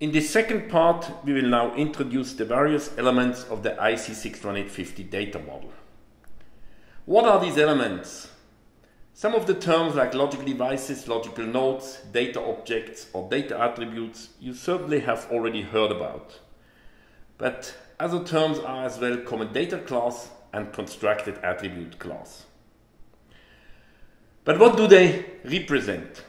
In the second part, we will now introduce the various elements of the IEC61850 data model. What are these elements? Some of the terms like logical devices, logical nodes, data objects, or data attributes you certainly have already heard about. But other terms are as well common data class and constructed attribute class. But what do they represent?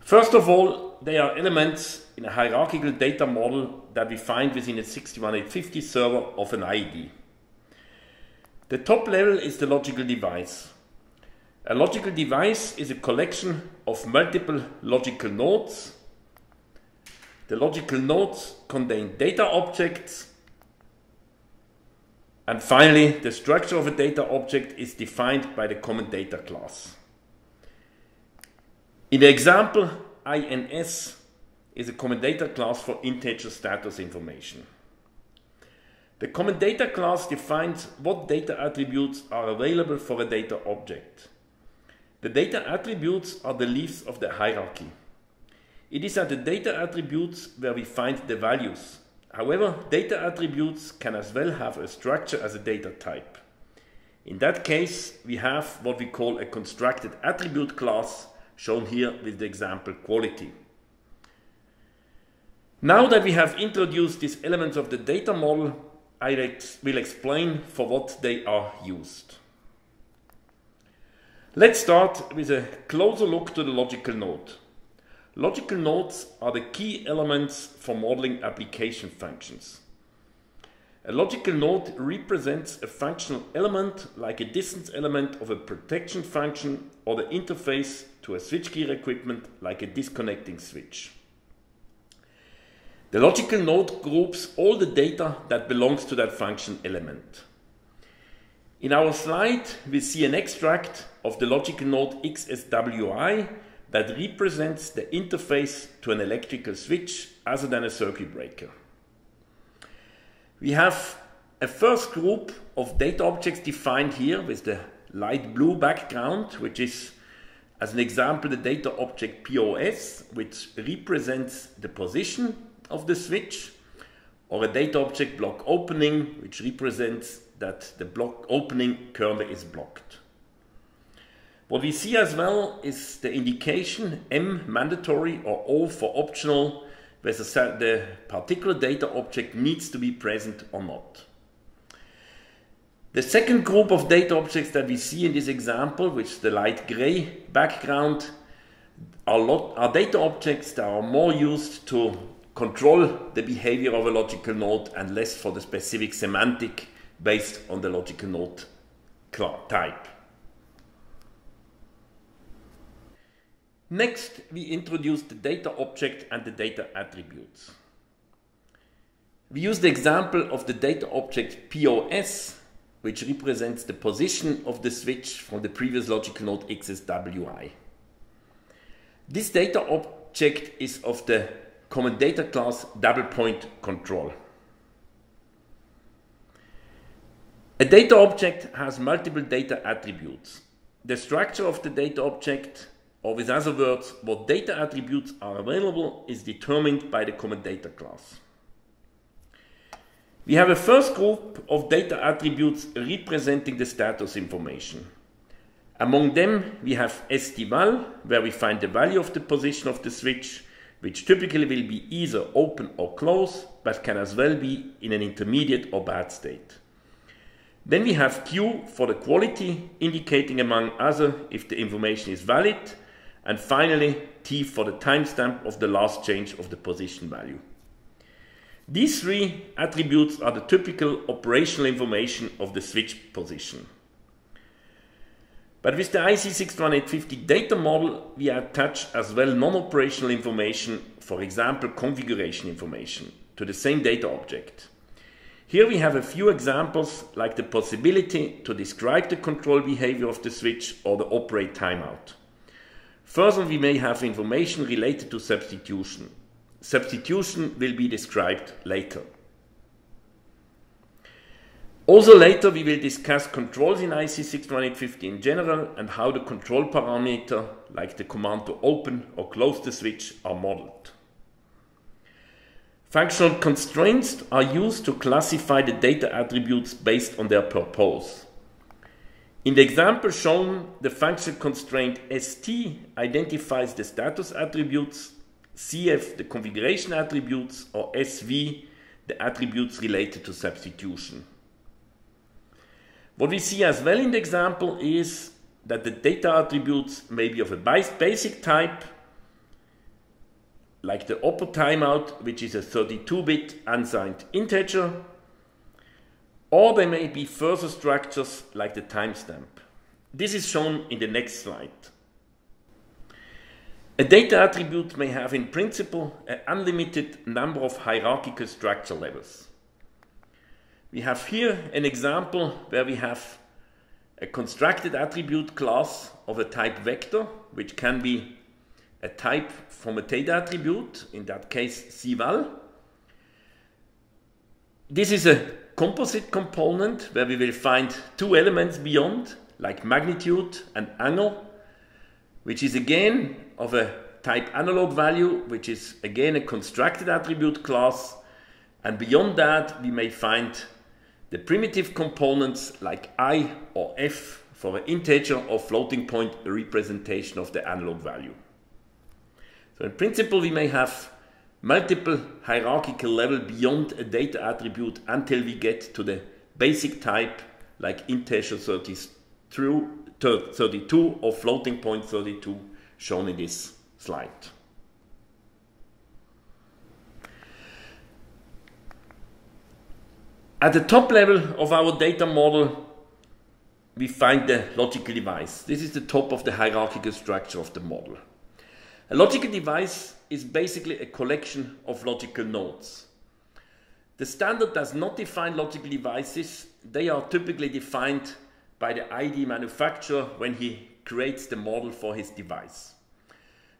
First of all, they are elements in a hierarchical data model that we find within a 61850 server of an IED. The top level is the logical device. A logical device is a collection of multiple logical nodes. The logical nodes contain data objects. And finally, the structure of a data object is defined by the common data class. In the example, INS is a common data class for integer status information. The common data class defines what data attributes are available for a data object. The data attributes are the leaves of the hierarchy. It is at the data attributes where we find the values. However, data attributes can as well have a structure as a data type. In that case, we have what we call a constructed attribute class shown here with the example quality. Now that we have introduced these elements of the data model, I will explain for what they are used. Let's start with a closer look to the logical node. Logical nodes are the key elements for modeling application functions. A logical node represents a functional element like a distance element of a protection function or the interface to a switchgear equipment like a disconnecting switch. The logical node groups all the data that belongs to that function element. In our slide, we see an extract of the logical node XSWI that represents the interface to an electrical switch other than a circuit breaker. We have a first group of data objects defined here with the light blue background, which is, as an example, the data object POS, which represents the position of the switch, or a data object block opening, which represents that the block opening currently is blocked. What we see as well is the indication M mandatory or O for optional whether the particular data object needs to be present or not. The second group of data objects that we see in this example, which is the light gray background, are, lot, are data objects that are more used to control the behavior of a logical node and less for the specific semantic based on the logical node type. Next, we introduce the data object and the data attributes. We use the example of the data object POS, which represents the position of the switch from the previous logical node XSWI. This data object is of the common data class double point control. A data object has multiple data attributes. The structure of the data object or with other words, what data attributes are available is determined by the common data class. We have a first group of data attributes representing the status information. Among them, we have STVAL, where we find the value of the position of the switch, which typically will be either open or closed, but can as well be in an intermediate or bad state. Then we have Q for the quality, indicating among other if the information is valid, and finally, T for the timestamp of the last change of the position value. These three attributes are the typical operational information of the switch position. But with the IEC61850 data model, we attach as well non-operational information, for example configuration information, to the same data object. Here we have a few examples like the possibility to describe the control behavior of the switch or the operate timeout. Further, we may have information related to substitution. Substitution will be described later. Also later we will discuss controls in IEC61850 in general and how the control parameter like the command to open or close the switch are modeled. Functional constraints are used to classify the data attributes based on their purpose. In the example shown, the function constraint st identifies the status attributes, cf the configuration attributes, or sv the attributes related to substitution. What we see as well in the example is that the data attributes may be of a basic type, like the upper timeout, which is a 32-bit unsigned integer, or they may be further structures like the timestamp. This is shown in the next slide. A data attribute may have in principle an unlimited number of hierarchical structure levels. We have here an example where we have a constructed attribute class of a type vector, which can be a type from a data attribute, in that case cval. This is a composite component where we will find two elements beyond, like magnitude and angle, which is again of a type analog value, which is again a constructed attribute class. And beyond that, we may find the primitive components like i or f for an integer or floating point representation of the analog value. So in principle, we may have multiple hierarchical level beyond a data attribute until we get to the basic type like integer 32 or floating point 32 shown in this slide. At the top level of our data model, we find the logical device. This is the top of the hierarchical structure of the model. A logical device is basically a collection of logical nodes. The standard does not define logical devices. They are typically defined by the IED manufacturer when he creates the model for his device.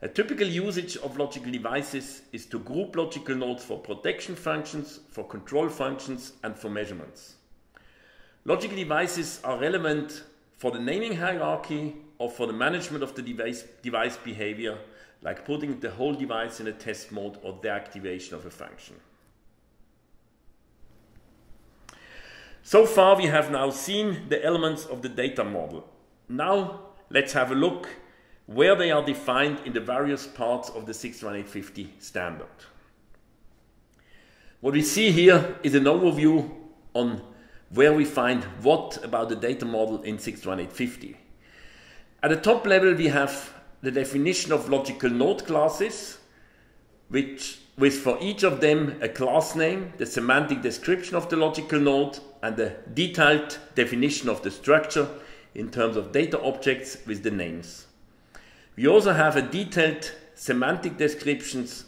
A typical usage of logical devices is to group logical nodes for protection functions, for control functions, and for measurements. Logical devices are relevant for the naming hierarchy or for the management of the device, device behavior, like putting the whole device in a test mode or the activation of a function. So far we have now seen the elements of the data model. Now let's have a look where they are defined in the various parts of the 61850 standard. What we see here is an overview on where we find what about the data model in 61850. At the top level we have the definition of logical node classes, which with for each of them a class name, the semantic description of the logical node, and a detailed definition of the structure in terms of data objects with the names. We also have a detailed semantic descriptions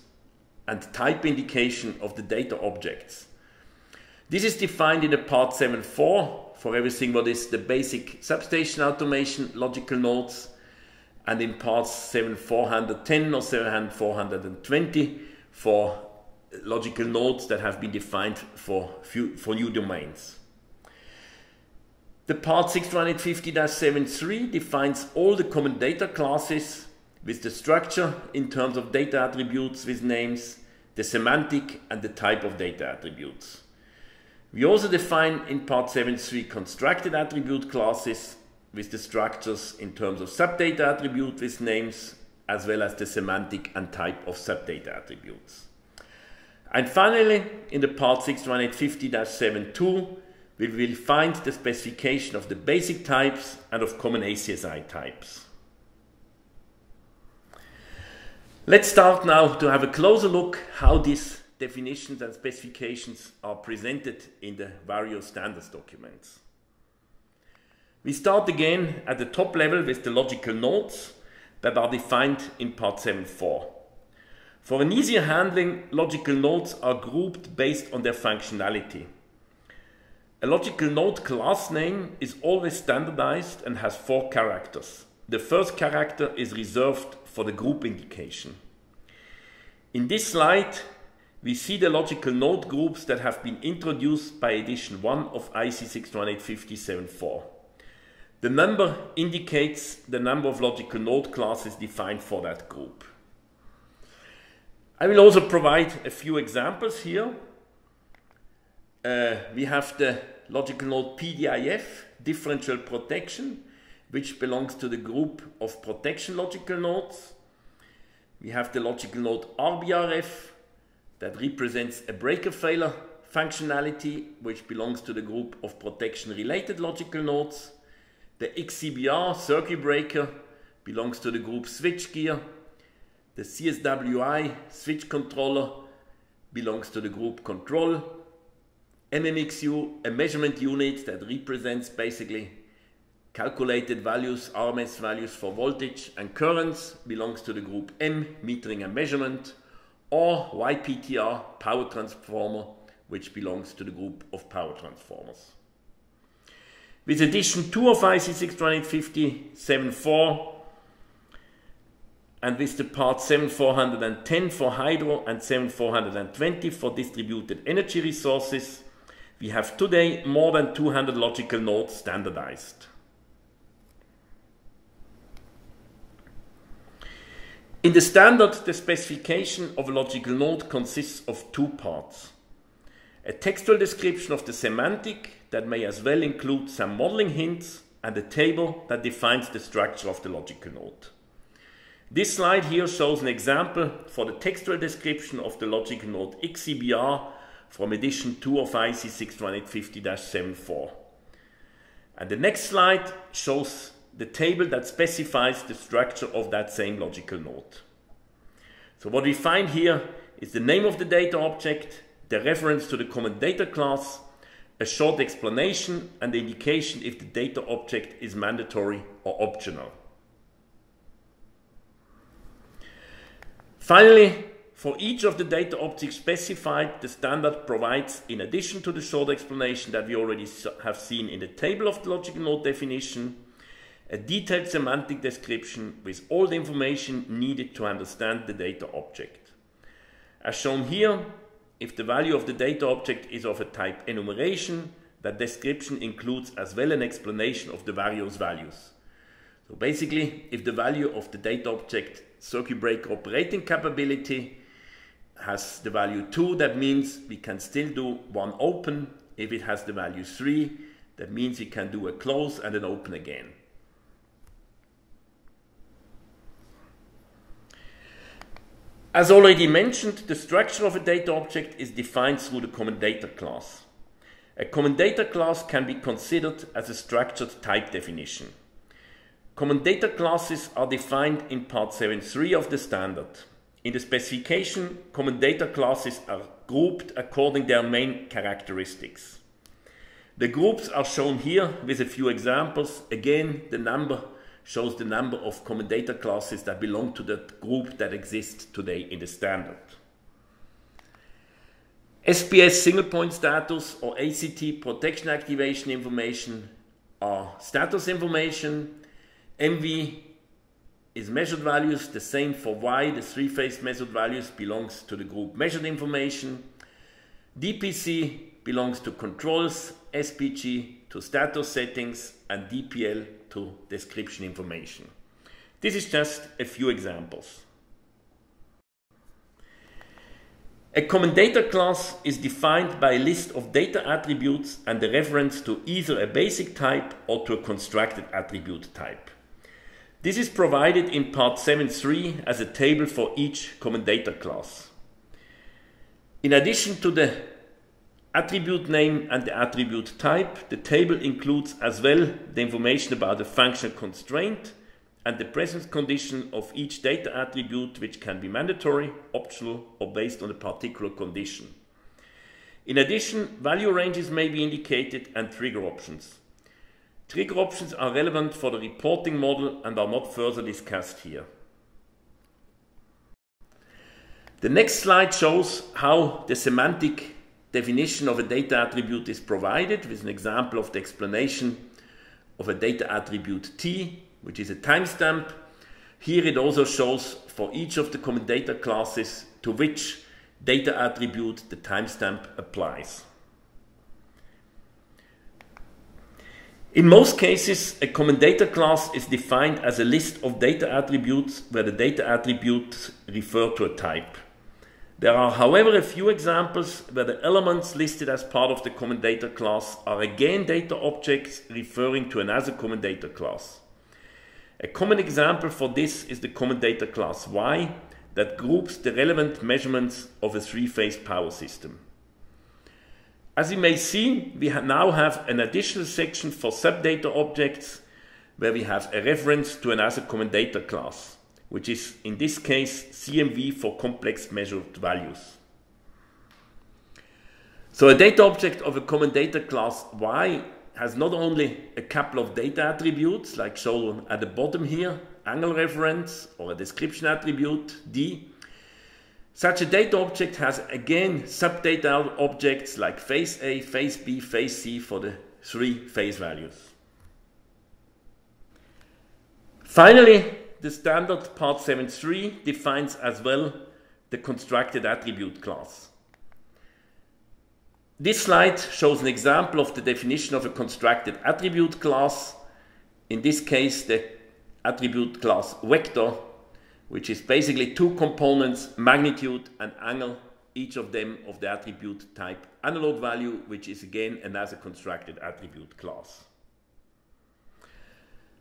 and type indication of the data objects. This is defined in the part 7.4 for everything what is the basic substation automation logical nodes and in parts 7410 or 7420 for logical nodes that have been defined for, few, for new domains. The part 61850-73 defines all the common data classes with the structure in terms of data attributes with names, the semantic and the type of data attributes. We also define in part 73 constructed attribute classes with the structures in terms of subdata attribute with names as well as the semantic and type of subdata attributes. And finally, in the part 61850-72, we will find the specification of the basic types and of common ACSI types. Let's start now to have a closer look how these definitions and specifications are presented in the various standards documents. We start again at the top level with the logical nodes that are defined in part 7.4. For an easier handling, logical nodes are grouped based on their functionality. A logical node class name is always standardized and has four characters. The first character is reserved for the group indication. In this slide, we see the logical node groups that have been introduced by edition 1 of IEC 61857.4. The number indicates the number of logical node classes defined for that group. I will also provide a few examples here. Uh, we have the logical node PDIF, differential protection, which belongs to the group of protection logical nodes. We have the logical node RBRF, that represents a breaker failure functionality, which belongs to the group of protection-related logical nodes. The XCBR circuit breaker belongs to the group switchgear. The CSWI switch controller belongs to the group control. MMXU, a measurement unit that represents basically calculated values, RMS values for voltage and currents, belongs to the group M, metering and measurement or YPTR power transformer, which belongs to the group of power transformers. With addition 2 of IEC 61857.4 and with the part 7410 for hydro and 7420 for distributed energy resources, we have today more than 200 logical nodes standardized. In the standard, the specification of a logical node consists of two parts. A textual description of the semantic that may as well include some modeling hints and a table that defines the structure of the logical node. This slide here shows an example for the textual description of the logical node XCBR from edition 2 of IEC 61850-74. And the next slide shows the table that specifies the structure of that same logical node. So what we find here is the name of the data object, the reference to the common data class, a short explanation, and the indication if the data object is mandatory or optional. Finally, for each of the data objects specified, the standard provides, in addition to the short explanation that we already have seen in the table of the logical node definition, a detailed semantic description with all the information needed to understand the data object. As shown here, if the value of the data object is of a type enumeration, that description includes as well an explanation of the various values. So basically, if the value of the data object circuit breaker operating capability has the value 2, that means we can still do one open. If it has the value 3, that means we can do a close and an open again. As already mentioned, the structure of a data object is defined through the common data class. A common data class can be considered as a structured type definition. Common data classes are defined in part 7.3 of the standard. In the specification, common data classes are grouped according their main characteristics. The groups are shown here with a few examples. Again, the number shows the number of common data classes that belong to that group that exists today in the standard. SPS single point status or ACT protection activation information are status information. MV is measured values, the same for Y, the three-phase measured values belongs to the group measured information. DPC belongs to controls, SPG to status settings, and DPL to description information. This is just a few examples. A common data class is defined by a list of data attributes and the reference to either a basic type or to a constructed attribute type. This is provided in part 7.3 as a table for each common data class. In addition to the attribute name and the attribute type. The table includes as well the information about the functional constraint and the presence condition of each data attribute which can be mandatory, optional or based on a particular condition. In addition, value ranges may be indicated and trigger options. Trigger options are relevant for the reporting model and are not further discussed here. The next slide shows how the semantic definition of a data attribute is provided with an example of the explanation of a data attribute T, which is a timestamp. Here it also shows for each of the common data classes to which data attribute the timestamp applies. In most cases, a common data class is defined as a list of data attributes where the data attributes refer to a type. There are, however, a few examples where the elements listed as part of the common data class are again data objects referring to another common data class. A common example for this is the common data class Y that groups the relevant measurements of a three-phase power system. As you may see, we now have an additional section for subdata objects where we have a reference to another common data class which is in this case CMV for complex measured values. So a data object of a common data class Y has not only a couple of data attributes like shown at the bottom here, angle reference or a description attribute D. Such a data object has again subdata objects like phase A, phase B, phase C for the three phase values. Finally, the standard part 7.3 defines as well the constructed attribute class. This slide shows an example of the definition of a constructed attribute class. In this case, the attribute class vector, which is basically two components, magnitude and angle, each of them of the attribute type analog value, which is again another constructed attribute class.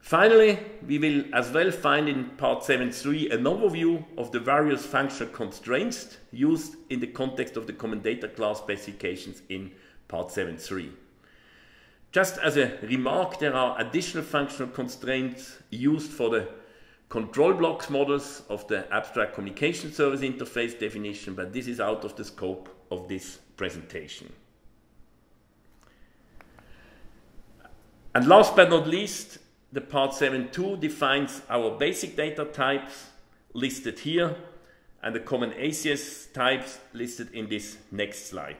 Finally, we will as well find in part 7.3 an overview of the various functional constraints used in the context of the common data class specifications in part 7.3. Just as a remark, there are additional functional constraints used for the control blocks models of the abstract communication service interface definition, but this is out of the scope of this presentation. And last but not least, the part 7.2 defines our basic data types listed here and the common ACSI types listed in this next slide.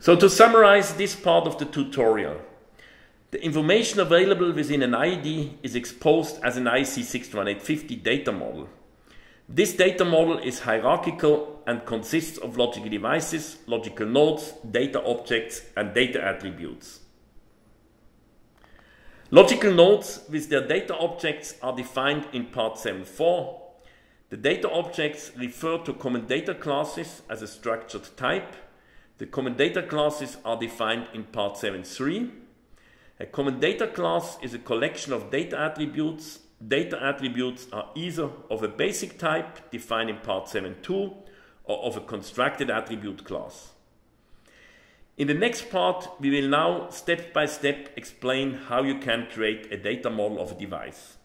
So to summarize this part of the tutorial, the information available within an IED is exposed as an IEC61850 data model. This data model is hierarchical and consists of logical devices, logical nodes, data objects, and data attributes. Logical nodes with their data objects are defined in part 7.4. The data objects refer to common data classes as a structured type. The common data classes are defined in part 7.3. A common data class is a collection of data attributes data attributes are either of a basic type defined in part 7.2 or of a constructed attribute class. In the next part, we will now step by step explain how you can create a data model of a device.